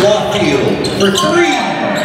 Blaufeld for three.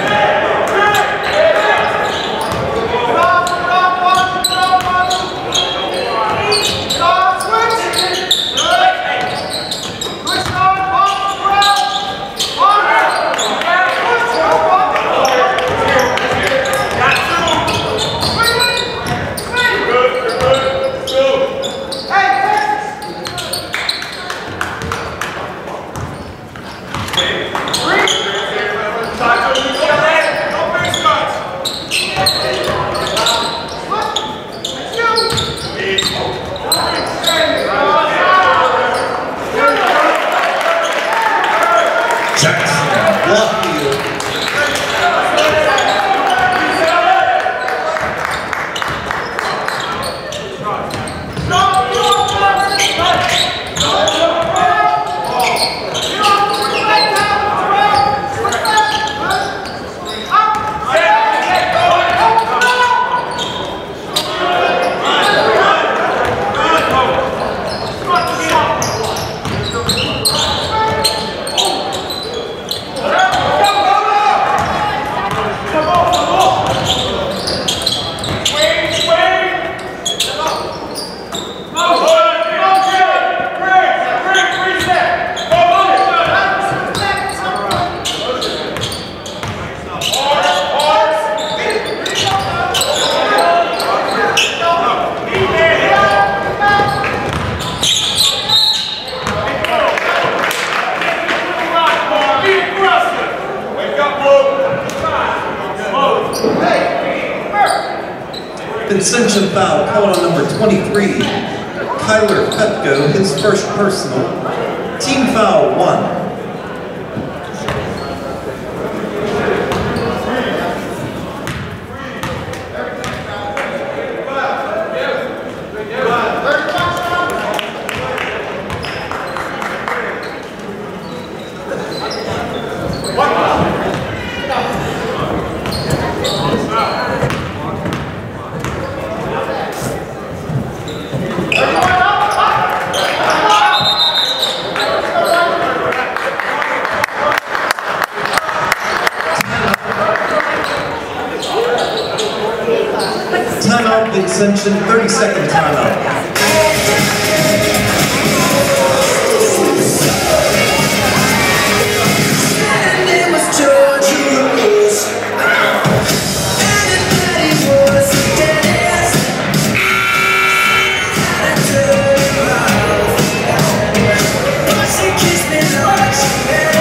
Kyler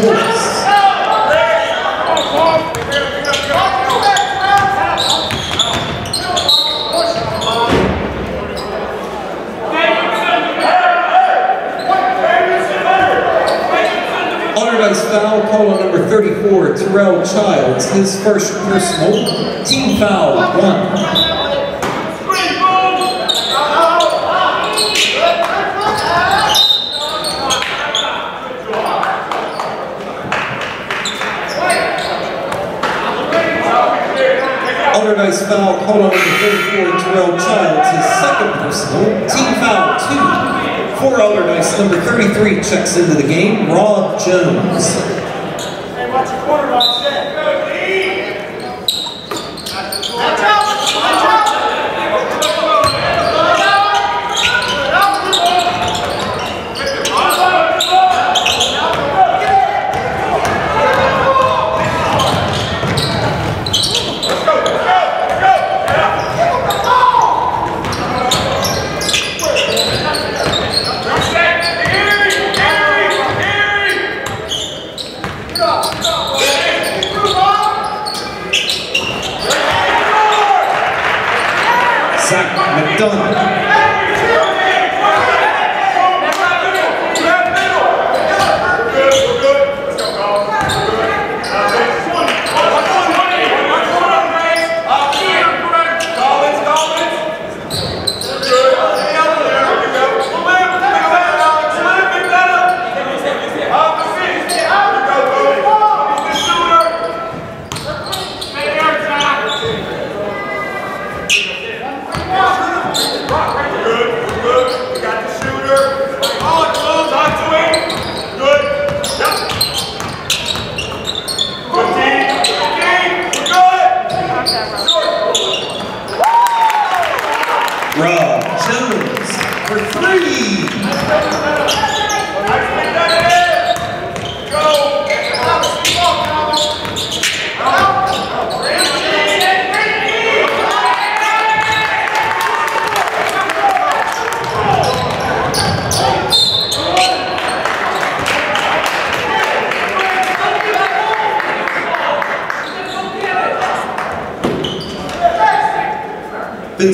Honored ice foul call on number 34, Terrell Childs, his first personal. Team foul, one. Ice foul called on number 34, Terrell Childs, his second personal. Team foul, two. For Allderdice, number 33 checks into the game, Rob Jones.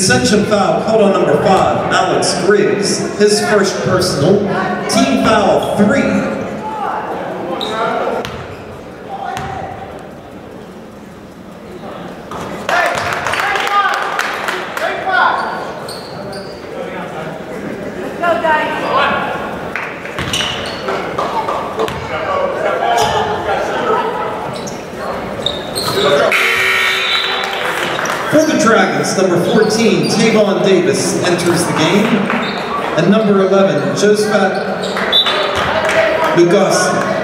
Section 5, Hold on number 5, Alex Griggs, his first personal, team foul 3, Dragons, number 14, Tavon Davis enters the game. And number 11, Josephat Lugasi.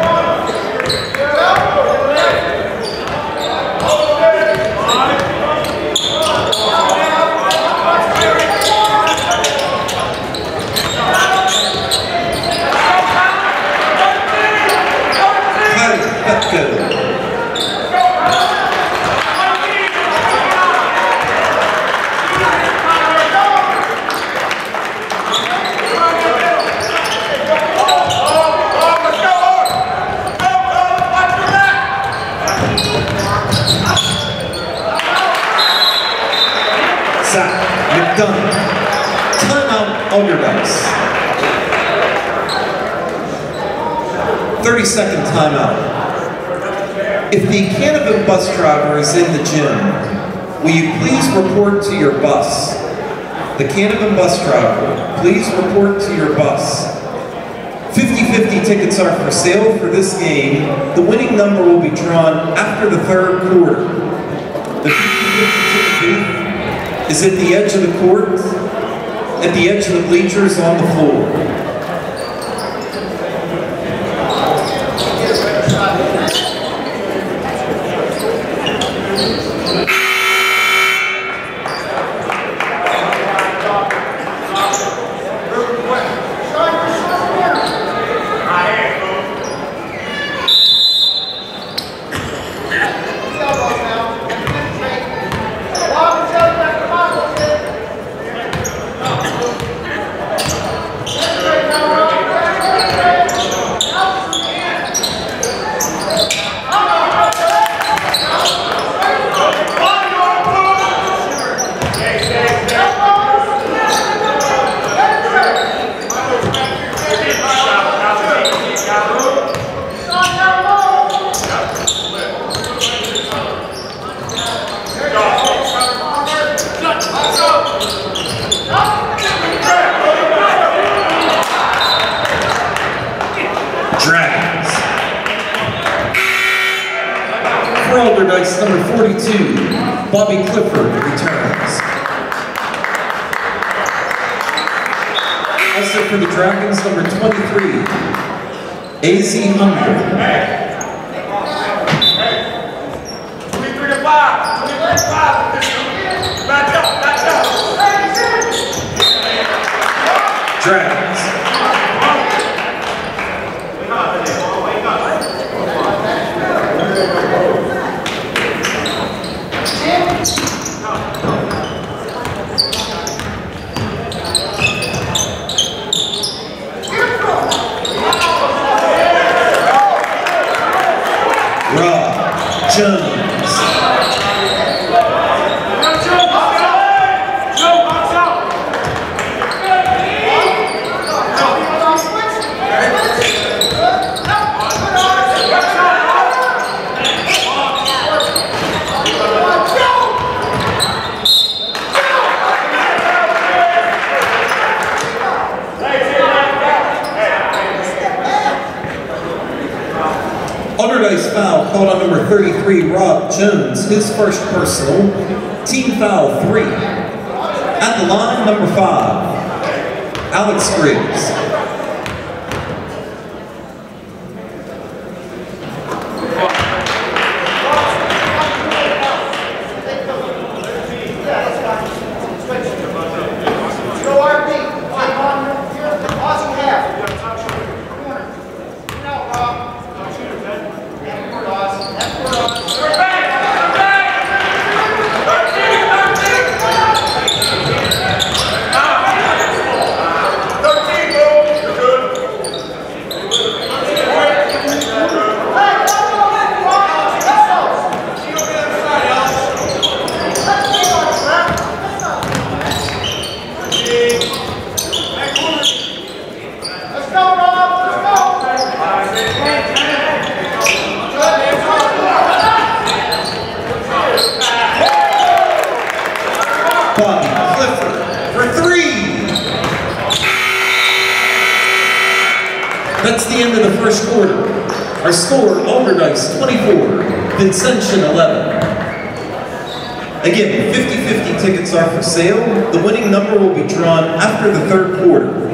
Kyler Petko. Zach McDonough. Timeout Allderdice. 30 second timeout. If the Canavan bus driver is in the gym, will you please report to your bus? The Canavan bus driver, please report to your bus. 50-50 tickets are for sale for this game. The winning number will be drawn after the third quarter. The 50-50 ticket is at the edge of the court, at the edge of the bleachers on the floor. Dice number 42, Bobby Clifford returns. Also for the Dragons, number 23, AZ Hunger. Twenty-three to five. Twenty-three to five. Back up, back up. Dragons. Rob Jones. Joe, box out. Joe, box out. Allderdice foul called on number 33, Rob Jones, his first personal. Team foul three. At the line, number five, Alex Griggs. Bobby Clifford for three. That's the end of the first quarter. Our score, Allderdice 24, Vincentian 11. Again, 50-50 tickets are for sale. The winning number will be drawn after the third quarter.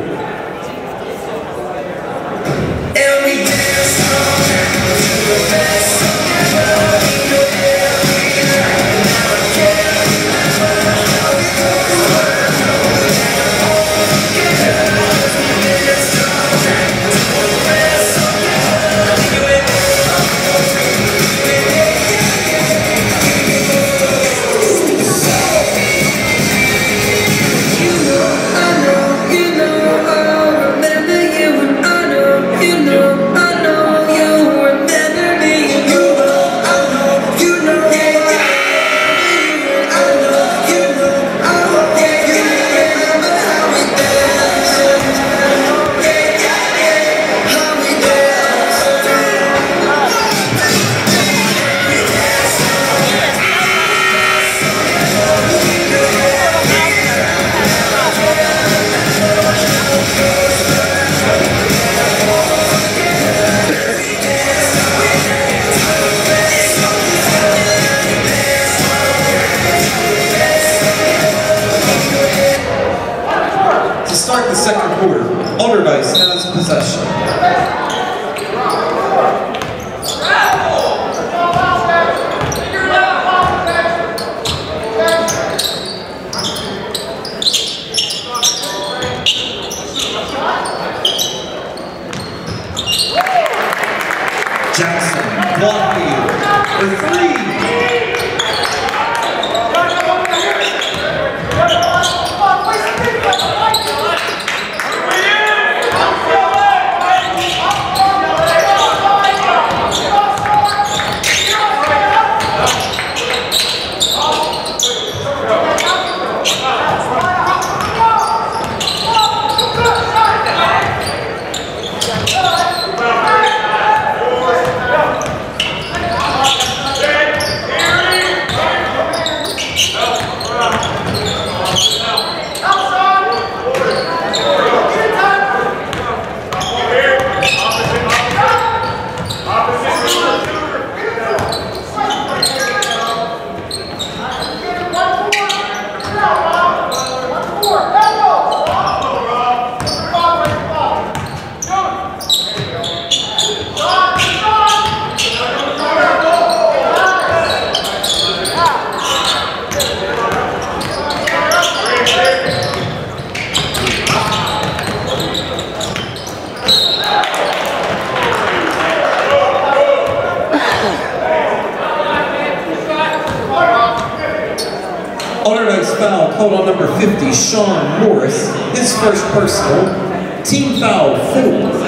Keyshawn Morris, his first personal, team foul four.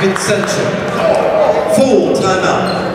consensual. Full timeout.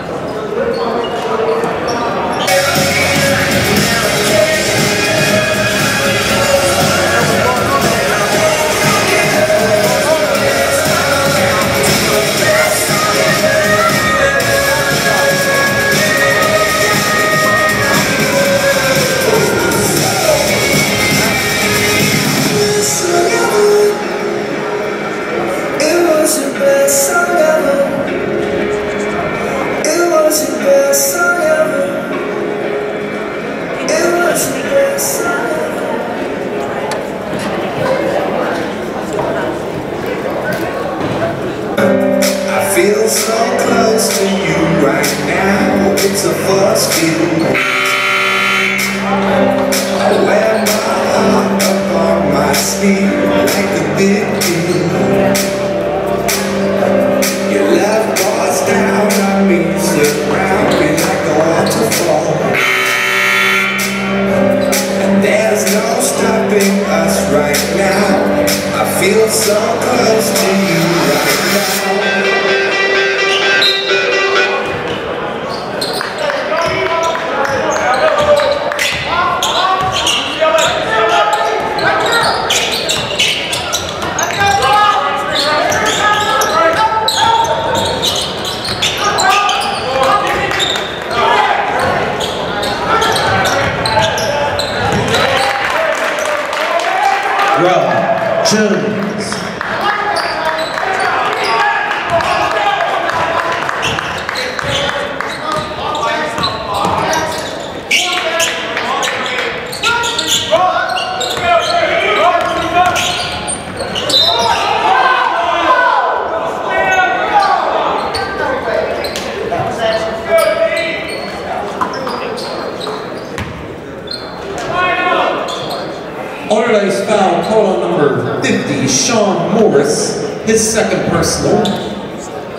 Morris, his second personal,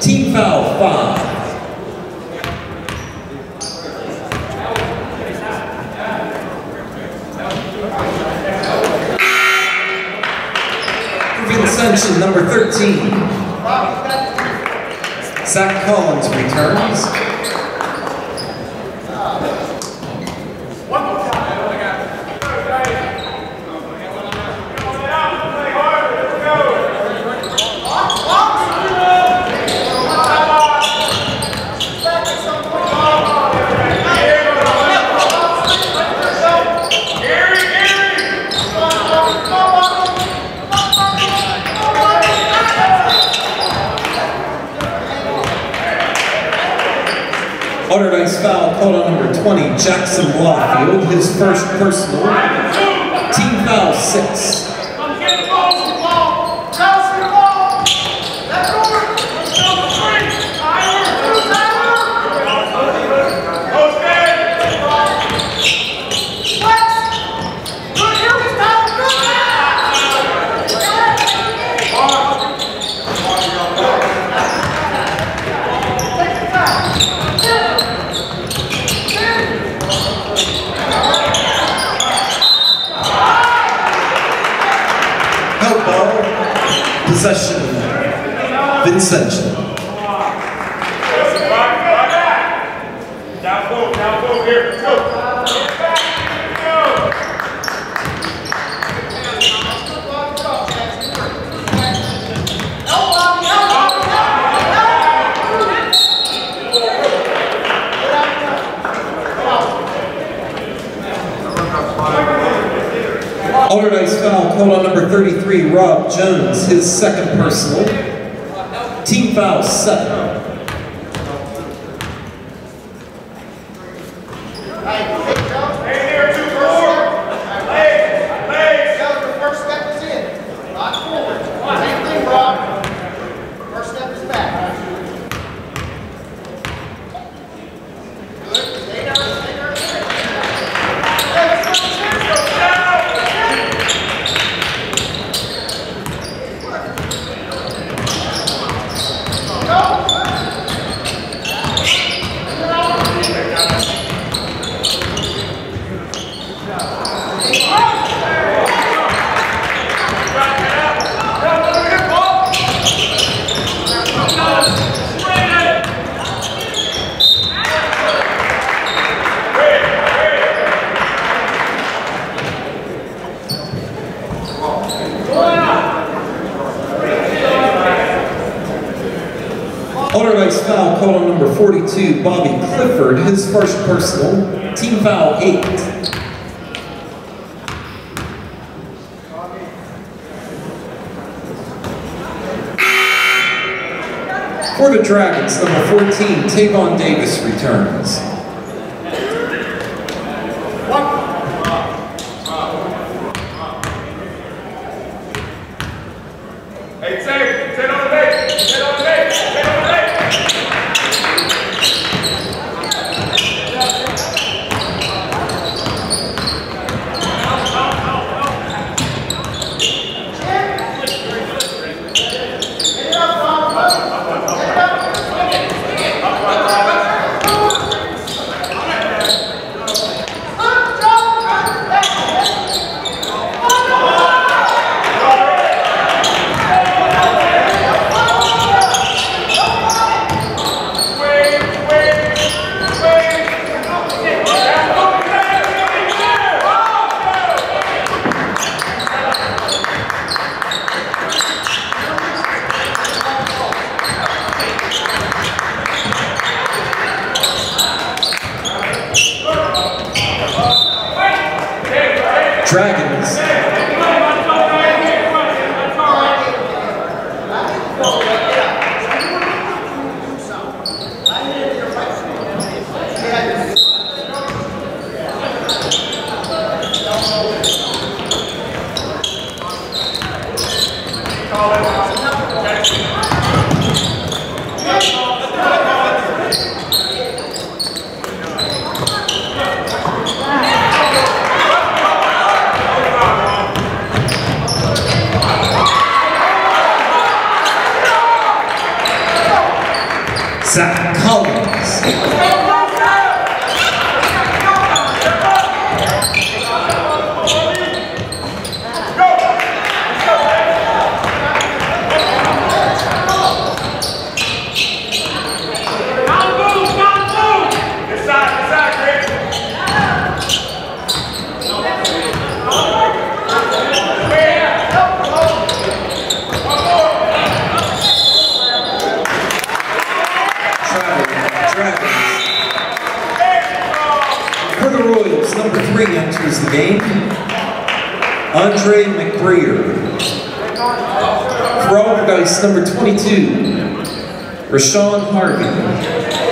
team foul five. Number 13. Zach Collins returns. Water foul called on number 20, Jackson Blaufeld, his first personal. Team foul six. section. Allderdice foul, call on number 33, Rob Jones, his second personal. Team foul, seven. to Bobby Clifford, his first personal, team foul eight. For the Dragons, number 14, Tavon Davis returns. Gracias. Andre McGreer. For number 22, Rashawn Harvey.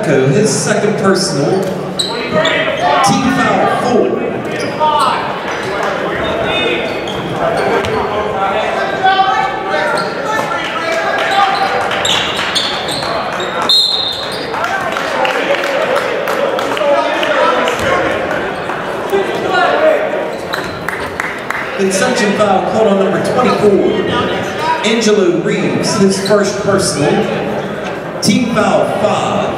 Remco, his second personal, team foul four. Consumption foul caught on number 24, Angelo Reeves, his first personal. Team foul five.